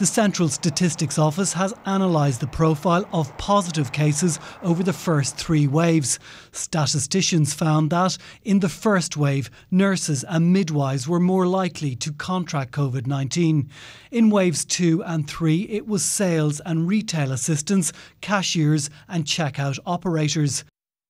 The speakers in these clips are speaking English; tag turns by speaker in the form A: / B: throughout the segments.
A: The Central Statistics Office has analysed the profile of positive cases over the first three waves. Statisticians found that in the first wave, nurses and midwives were more likely to contract COVID 19. In waves two and three, it was sales and retail assistants, cashiers, and checkout operators.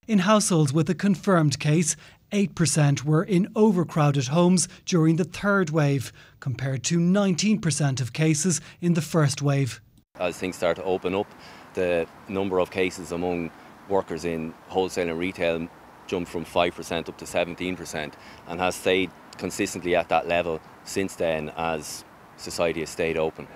A: In households with a confirmed case, 8% were in overcrowded homes during the third wave, compared to 19% of cases in the first wave.
B: As things start to open up, the number of cases among workers in wholesale and retail jumped from 5% up to 17% and has stayed consistently at that level since then as society has stayed open.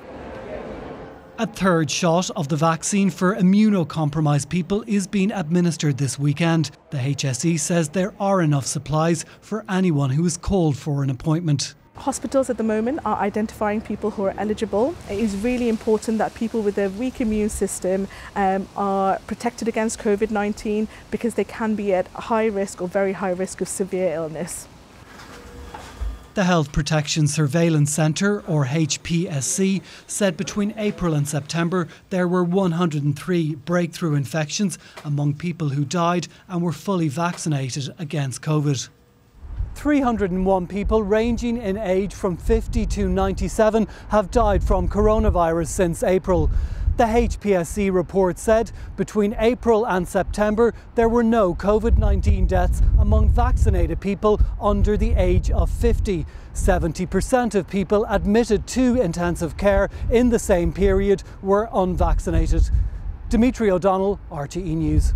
A: A third shot of the vaccine for immunocompromised people is being administered this weekend. The HSE says there are enough supplies for anyone who is called for an appointment.
C: Hospitals at the moment are identifying people who are eligible. It is really important that people with a weak immune system um, are protected against COVID 19 because they can be at high risk or very high risk of severe illness.
A: The Health Protection Surveillance Centre, or HPSC, said between April and September there were 103 breakthrough infections among people who died and were fully vaccinated against COVID. 301 people ranging in age from 50 to 97 have died from coronavirus since April. The HPSC report said between April and September there were no COVID 19 deaths among vaccinated people under the age of 50. 70% of people admitted to intensive care in the same period were unvaccinated. Dimitri O'Donnell, RTE News.